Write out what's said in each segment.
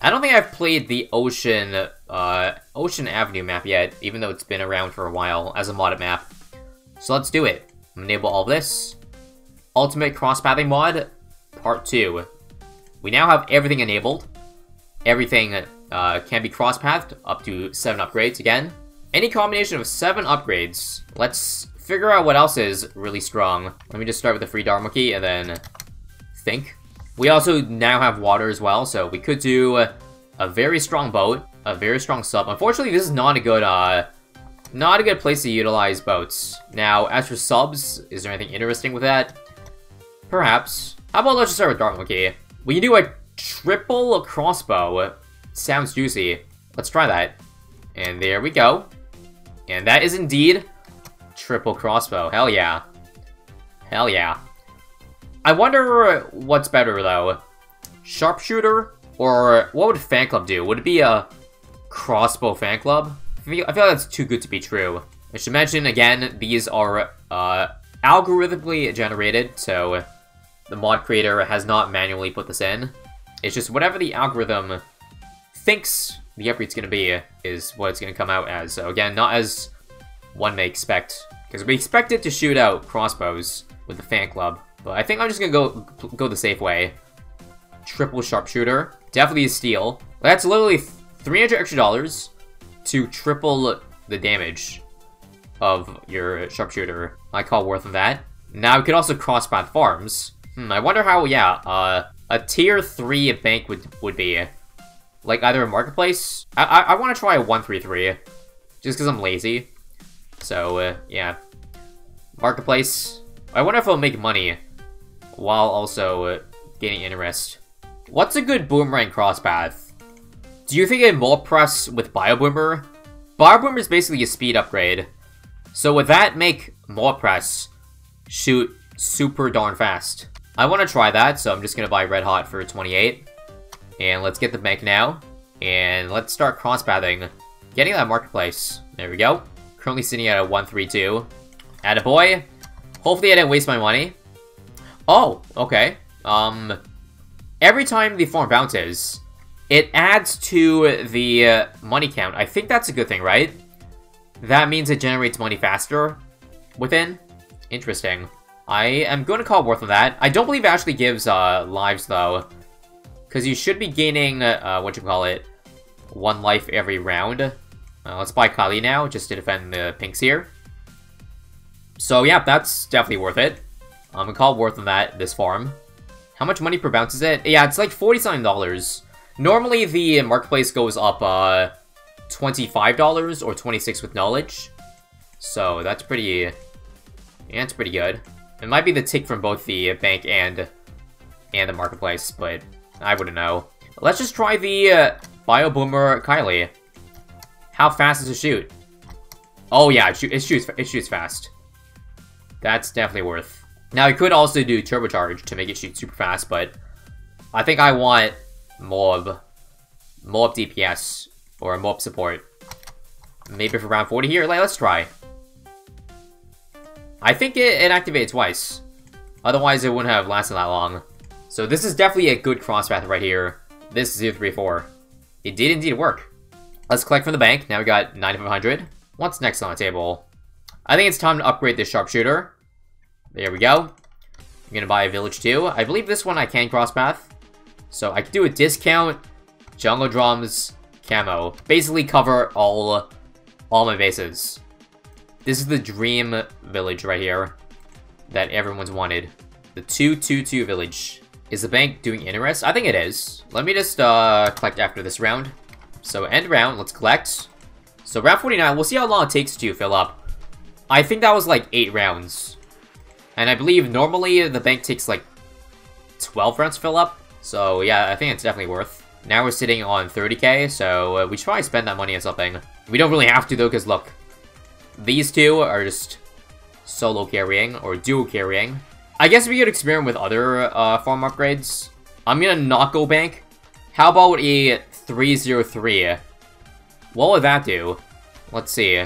I don't think I've played the Ocean, uh, Ocean Avenue map yet, even though it's been around for a while as a modded map. So let's do it. Enable all this. Ultimate Cross-Pathing Mod, Part 2. We now have everything enabled. Everything uh, can be cross-pathed up to 7 upgrades again. Any combination of 7 upgrades. Let's figure out what else is really strong. Let me just start with the free Dart Monkey and then think. We also now have water as well, so we could do a, very strong boat, a very strong sub. Unfortunately, this is not a good, uh, not a good place to utilize boats. Now, as for subs, is there anything interesting with that? Perhaps. How about let's just start with Dart Monkey. We can do a triple crossbow. Sounds juicy. Let's try that. And there we go. And that is indeed triple crossbow. Hell yeah. Hell yeah. I wonder what's better, though. Sharpshooter? Or what would Fan Club do? Would it be a crossbow fan club? I feel, I feel like that's too good to be true. I should mention, again, these are uh, algorithmically generated, so the mod creator has not manually put this in. It's just whatever the algorithm thinks the upgrade's going to be is what it's going to come out as. So again, not as one may expect. Because we expect it to shoot out crossbows with the fan club. But I think I'm just to go go the safe way. Triple sharpshooter. Definitely a steal. That's literally 300 extra dollars to triple the damage of your sharpshooter. I call worth of that. Now we could also cross path farms. Hmm, I wonder how, yeah, uh, a tier 3 bank would, would be. Like, either a marketplace? I, I, I want to try a 133, just because I'm lazy. So, uh, yeah. Marketplace. I wonder if I'll make money while also uh, gaining interest. What's a good boomerang crosspath? Do you think a Moab press with Bio Boomer? Bio Boomer is basically a speed upgrade. So would that make Moab press shoot super darn fast? I want to try that, so I'm just going to buy Red Hot for 28. And let's get the bank now. And let's start crosspathing. Getting that marketplace. There we go. Currently sitting at a 132. Attaboy. Hopefully I didn't waste my money. Oh, okay. Um, every time the farm bounces, it adds to the uh, money count. I think that's a good thing, right? That means it generates money faster within. Interesting. I am going to call worth of that. I don't believe it actually gives uh, lives, though. Because you should be gaining, uh, what you call it, one life every round. Uh, let's buy Kylie now, just to defend the pinks here. So yeah, that's definitely worth it. Gonna call worth of that, this farm. How much money per bounce is it? Yeah, it's like $47. Normally the marketplace goes up uh, $25 or 26 with knowledge. So that's pretty, yeah, it's pretty good. It might be the tick from both the bank and and the marketplace, but I wouldn't know. Let's just try the uh, Bio Boomer Kylie. How fast does it shoot? Oh yeah, it, it shoots it shoots fast. That's definitely worth. Now I could also do turbocharge to make it shoot super fast, but I think I want Moab, Moab DPS or Moab support. Maybe for round 40 here. Like, let's try. I think it, it activated twice. Otherwise, it wouldn't have lasted that long. So this is definitely a good crosspath right here. This 034. It did indeed work. Let's collect from the bank. Now we got 9500. What's next on the table? I think it's time to upgrade this sharpshooter. There we go. I'm gonna buy a village too. I believe this one I can cross path. So I can do a discount, jungle drums, camo. Basically cover all, all my bases. This is the dream village right here that everyone's wanted. The 222 village. Is the bank doing interest? I think it is. Let me just uh, collect after this round. So end round, let's collect. So round 49, we'll see how long it takes to fill up. I think that was like 8 rounds. And I believe normally the bank takes like 12 rounds to fill up. So yeah, I think it's definitely worth. Now we're sitting on 30k, so uh, we should probably spend that money on something. We don't really have to though, because look, these two are just solo carrying, or dual carrying. I guess we could experiment with other uh, farm upgrades. I'm gonna not go bank. How about a 303? What would that do? Let's see.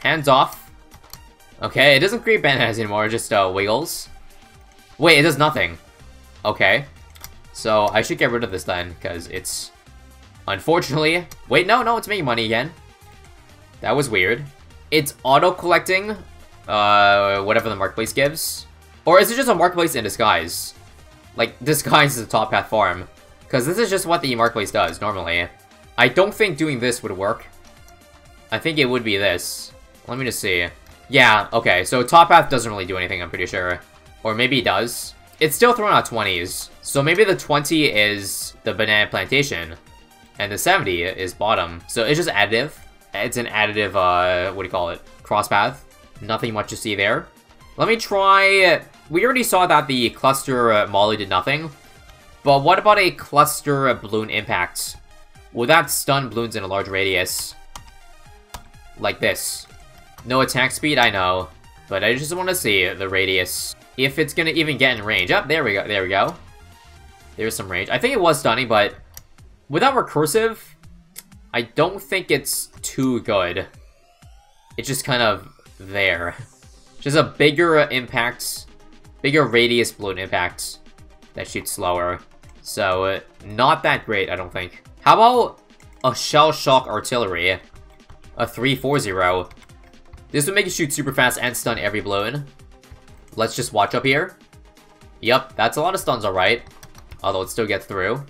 Hands off. Okay, it doesn't create bananas anymore, it just uh, wiggles. Wait, it does nothing. Okay. So I should get rid of this then, because it's... Unfortunately... Wait, no, no, it's making money again. That was weird. It's auto-collecting, uh, whatever the marketplace gives. Or is it just a marketplace in disguise? Like, disguise is a top path farm. Because this is just what the marketplace does, normally. I don't think doing this would work. I think it would be this. Let me just see. Yeah, okay, so top path doesn't really do anything, I'm pretty sure. Or maybe it does. It's still throwing out 20s. So maybe the 20 is the banana plantation. And the 70 is bottom. So it's just additive. It's an additive, uh, what do you call it? Cross path. Nothing much to see there. Let me try... We already saw that the cluster uh, Molly did nothing. But what about a cluster Bloon Impact? Will that stun balloons in a large radius? Like this. No attack speed, I know. But I just want to see the radius. If it's gonna even get in range. Up, oh, there we go, there we go. There's some range. I think it was stunning, but without recursive, I don't think it's too good. It's just kind of there. Just a bigger impact, bigger radius Bloon Impact that shoots slower. So, uh, not that great, I don't think. How about a Shell Shock Artillery? A 340. This would make it shoot super fast and stun every balloon. Let's just watch up here. Yep, that's a lot of stuns alright. Although it still gets through.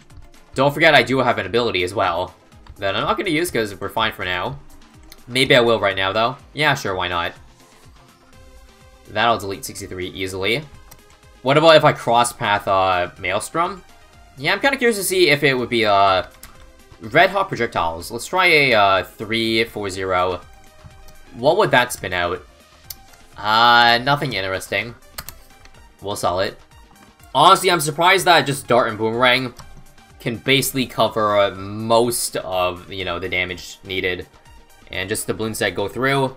Don't forget I do have an ability as well. That I'm not going to use because we're fine for now. Maybe I will right now though. Yeah, sure, why not. That'll delete 63 easily. What about if I cross-path uh, Maelstrom? Yeah, I'm kind of curious to see if it would be uh, Red Hot Projectiles. Let's try a uh, 340. What would that spin out? Uh, nothing interesting. We'll sell it. Honestly, I'm surprised that just Dart and Boomerang can basically cover uh, most of, you know, the damage needed. And just the balloons that go through,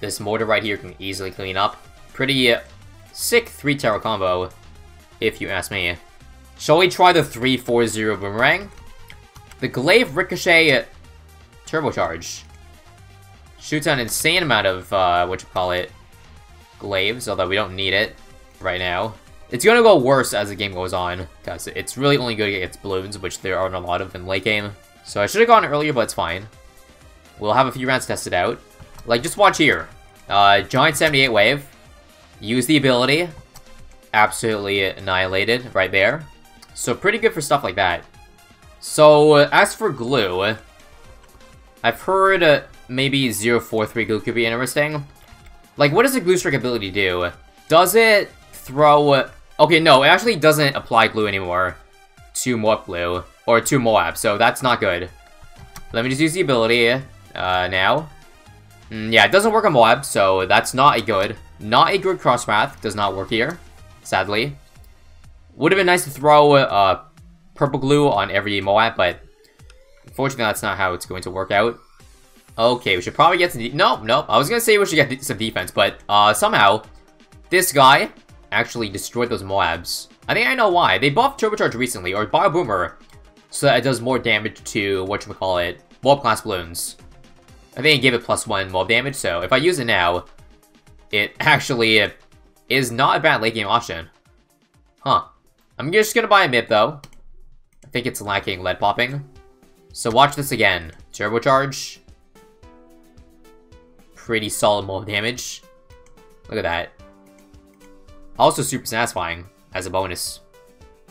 this mortar right here can easily clean up. Pretty uh, sick 3-tower combo, if you ask me. Shall we try the 3-4-0 Boomerang? The Glaive Ricochet Turbocharge. Shoots an insane amount of, uh, what you call it, glaives, although we don't need it right now. It's gonna go worse as the game goes on, because it's really only good against balloons, which there aren't a lot of in late game. So I should have gone earlier, but it's fine. We'll have a few rounds tested out. Like, just watch here. Uh, Giant 78 Wave. Use the ability. Absolutely annihilated right there. So pretty good for stuff like that. So, as for glue, I've heard uh, maybe 043 glue could be interesting. Like, what does the glue strike ability do? Does it throw... Okay, no, it actually doesn't apply glue anymore to Moab glue, or to Moab, so that's not good. Let me just use the ability uh, now. Mm, yeah, it doesn't work on Moab, so that's not a good. Not a good cross path, does not work here, sadly. Would have been nice to throw uh, purple glue on every Moab, but unfortunately that's not how it's going to work out. Okay, we should probably get some... No, no, I was gonna say we should get some defense, but uh, somehow this guy actually destroyed those Moabs. I think I know why. They buffed Turbocharge recently, or Bio Boomer, so that it does more damage to, whatchamacallit, Moab class balloons. I think it gave it plus one Moab damage, so if I use it now, it actually is not a bad late game option. Huh. I'm just gonna buy a MIB though. I think it's lacking lead popping. So watch this again. Turbocharge pretty solid Moab damage. Look at that. Also super satisfying as a bonus.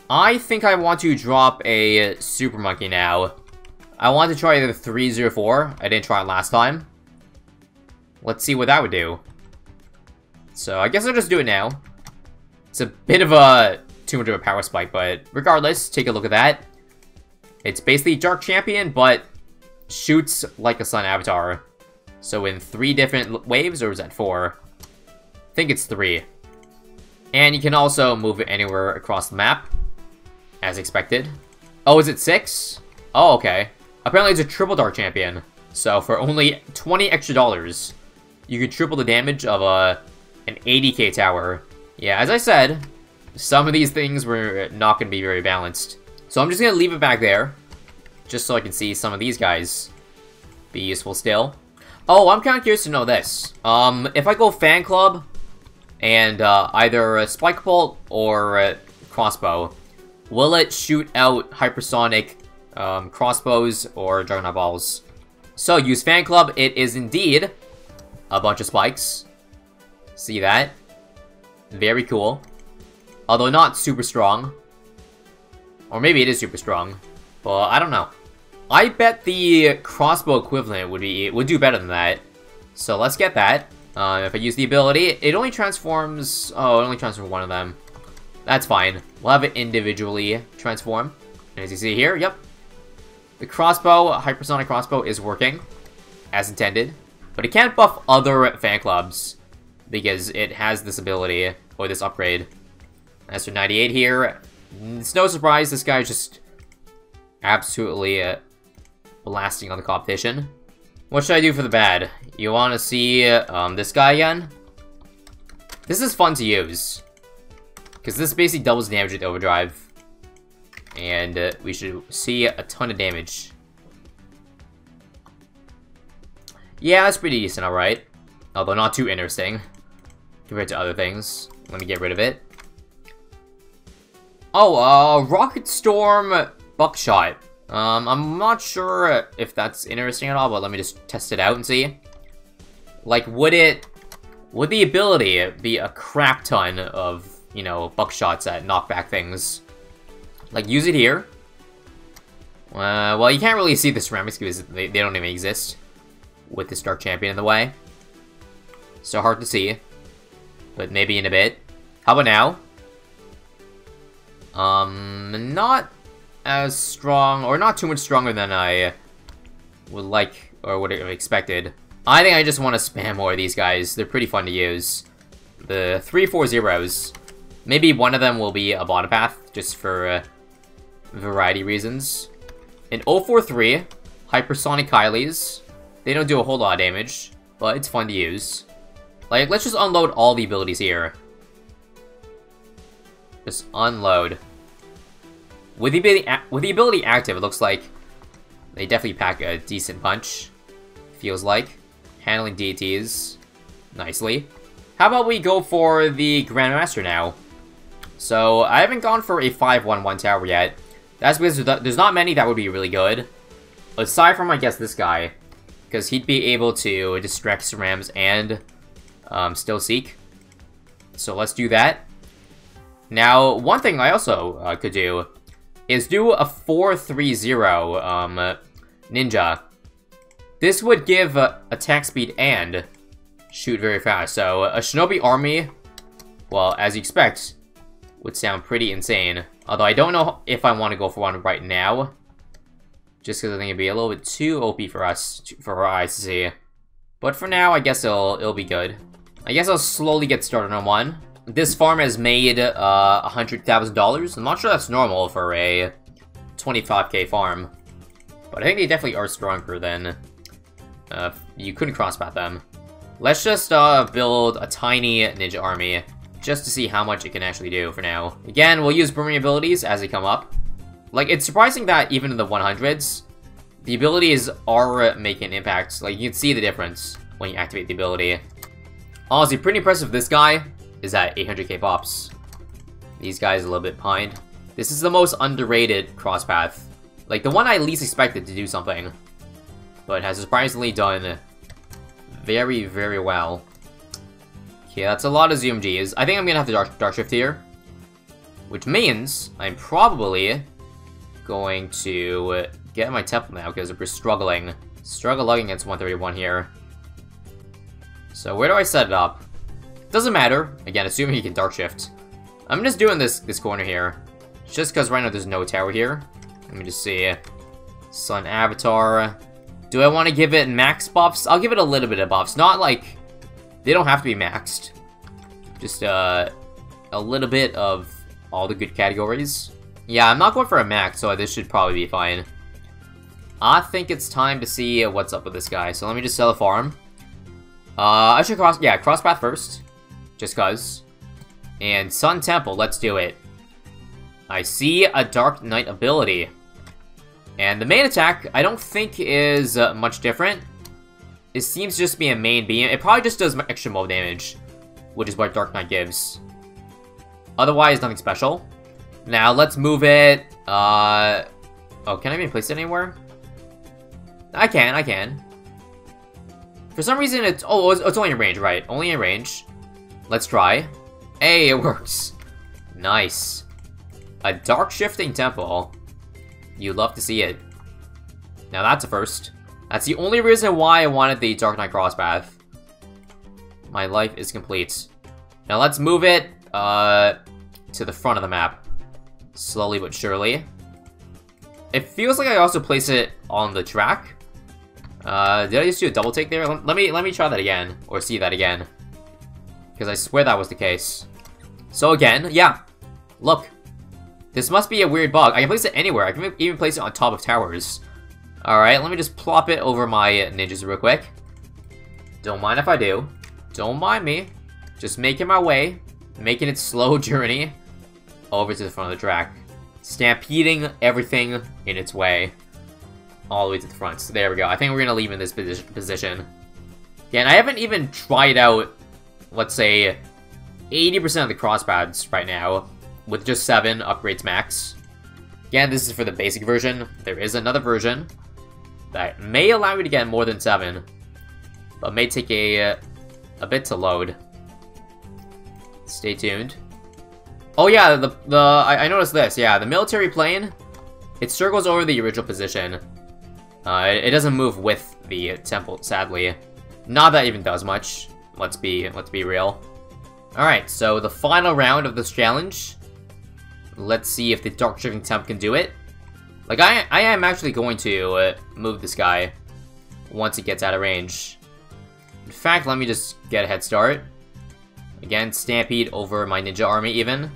I think I want to drop a Super Monkey now. I want to try the 304. I didn't try it last time. Let's see what that would do. So I guess I'll just do it now. It's a bit of a too much of a power spike, but regardless, take a look at that. It's basically Dark Champion, but shoots like a Sun Avatar. So in three different waves, or is that four? I think it's three. And you can also move it anywhere across the map, as expected. Oh, is it six? Oh, okay. Apparently it's a triple dark champion. So for only 20 extra dollars, you can triple the damage of a an 80k tower. Yeah, as I said, some of these things were not going to be very balanced. So I'm just going to leave it back there, just so I can see some of these guys be useful still. Oh, I'm kind of curious to know this. Um, if I go fan club and uh, either spike bolt or crossbow, will it shoot out hypersonic um, crossbows or juggernaut balls? So, use fan club, it is indeed a bunch of spikes. See that? Very cool. Although not super strong. Or maybe it is super strong. But I don't know. I bet the crossbow equivalent would be would do better than that. So let's get that. Uh, if I use the ability, it only transforms... Oh, it only transforms one of them. That's fine. We'll have it individually transform. And as you see here, yep. The crossbow, hypersonic crossbow, is working as intended. But it can't buff other fan clubs because it has this ability, or this upgrade. Master 98 here. It's no surprise this guy is just absolutely uh, blasting on the competition. What should I do for the bad? You want to see um, this guy again? This is fun to use. Because this basically doubles damage with overdrive. And uh, we should see a ton of damage. Yeah, that's pretty decent, alright. Although not too interesting. Compared to other things. Let me get rid of it. Oh, uh, Rocket Storm Buckshot. Um, I'm not sure if that's interesting at all, but let me just test it out and see. Like, would it... Would the ability be a crap ton of, you know, buckshots that knock back things? Like, use it here. Uh, well, you can't really see the ceramics because they, they don't even exist with this Dark Champion in the way. So hard to see. But maybe in a bit. How about now? Um, not as strong, or not too much stronger than I would like, or would have expected. I think I just want to spam more of these guys. They're pretty fun to use. The 340s, maybe one of them will be a bottom path, just for uh, variety reasons. An 043, Hypersonic Kylie's. They don't do a whole lot of damage, but it's fun to use. Like, let's just unload all the abilities here. Just unload. With the ability, with the ability active, it looks like they definitely pack a decent punch. Feels like. Handling DTs nicely. How about we go for the Grandmaster now? So, I haven't gone for a 5-1-1 tower yet. That's because there's not many that would be really good. Aside from, I guess, this guy. Because he'd be able to distract Cerams and um, still Seek. So let's do that. Now, one thing I also uh, could do is do a 4-3-0 um, ninja. This would give uh, attack speed and shoot very fast. So a shinobi army, well, as you expect, would sound pretty insane. Although I don't know if I want to go for one right now. Just because I think it'd be a little bit too OP for us, for our eyes to see. But for now, I guess it'll, it'll be good. I guess I'll slowly get started on one. This farm has made uh, $100,000. I'm not sure that's normal for a 25k farm. But I think they definitely are stronger than... Uh, you couldn't crosspath them. Let's just uh, build a tiny ninja army, just to see how much it can actually do for now. Again, we'll use booming abilities as they come up. Like, it's surprising that even in the 100s, the abilities are making impacts. Like, you can see the difference when you activate the ability. Honestly, pretty impressive this guy is at 800k pops. These guys a little bit behind. This is the most underrated crosspath. Like, the one I least expected to do something. But has surprisingly done very, very well. Okay, that's a lot of ZOMGs. I think I'm gonna have to Dark, dark Shift here. Which means I'm probably going to get my temple now because we're struggling. Struggling against 131 here. So where do I set it up? Doesn't matter. Again, assuming he can Dark Shift. I'm just doing this this corner here. Just because right now there's no tower here. Let me just see. Sun Avatar. Do I want to give it max buffs? I'll give it a little bit of buffs. Not like... They don't have to be maxed. Just uh, a little bit of all the good categories. Yeah, I'm not going for a max, so this should probably be fine. I think it's time to see what's up with this guy. So let me just sell a farm. Uh, I should cross, yeah, cross path first. Just cuz. And Sun Temple, let's do it. I see a Dark Knight ability. And the main attack, I don't think is uh, much different. It seems just to be a main beam. It probably just does extra Moab damage, which is what Dark Knight gives. Otherwise, nothing special. Now let's move it. Uh, oh, can I even place it anywhere? I can, I can. For some reason, it's oh, it's, it's only in range, right? Only in range. Let's try. Hey, it works. Nice. A dark shifting temple. You'd love to see it. Now that's a first. That's the only reason why I wanted the Dark Knight Crosspath. My life is complete. Now let's move it uh, to the front of the map. Slowly but surely. It feels like I also place it on the track. Uh, did I just do a double take there? Let me let me try that again, or see that again. Because I swear that was the case. So again, yeah. Look. This must be a weird bug. I can place it anywhere. I can even place it on top of towers. Alright, let me just plop it over my ninjas real quick. Don't mind if I do. Don't mind me. Just making my way. Making its slow journey over to the front of the track. Stampeding everything in its way. All the way to the front. So there we go. I think we're going to leave in this position. And I haven't even tried out, let's say, 80% of the crosspaths right now. With just 7 upgrades max. Again, this is for the basic version. There is another version that may allow me to get more than 7, but may take a, a bit to load. Stay tuned. Oh yeah, the, the I, I noticed this, yeah, the military plane, it circles over the original position. Uh, it, it doesn't move with the temple, sadly. Not that even does much, let's be, let's be real. Alright, so the final round of this challenge. Let's see if the Dark Shifting Temp can do it. Like, I, I am actually going to uh, move this guy once it gets out of range. In fact, let me just get a head start. Again, Stampede over my Ninja Army even.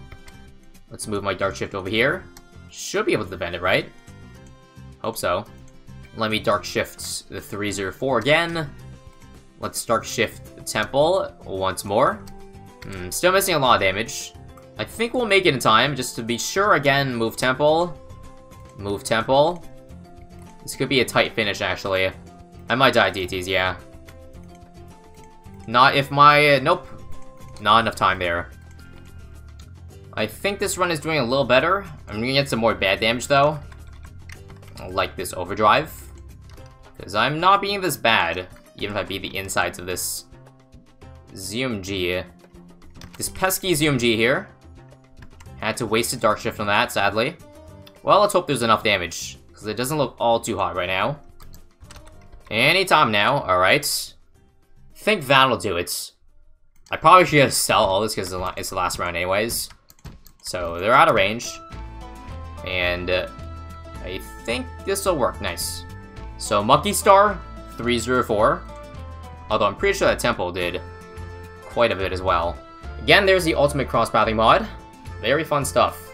Let's move my Dark Shift over here. Should be able to defend it, right? Hope so. Let me Dark Shift the 304 again. Let's Dark Shift Temple once more. Hmm, still missing a lot of damage. I think we'll make it in time, just to be sure again, move Temple. Move Temple. This could be a tight finish, actually. I might die DTs, yeah. Not if my... Uh, nope. Not enough time there. I think this run is doing a little better. I'm gonna get some more bad damage, though. Like this overdrive. Because I'm not being this bad, even if I beat the insides of this ZOMG. This pesky ZOMG here. Had to waste a Dark Shift on that, sadly. Well, let's hope there's enough damage, because it doesn't look all too hot right now. Anytime now, alright. think that'll do it. I probably should have sell all this because it's the last round anyways. So, they're out of range. And uh, I think this will work. Nice. So, Monkey Star, 304. Although I'm pretty sure that Temple did quite a bit as well. Again, there's the Ultimate Crosspathing mod. Very fun stuff.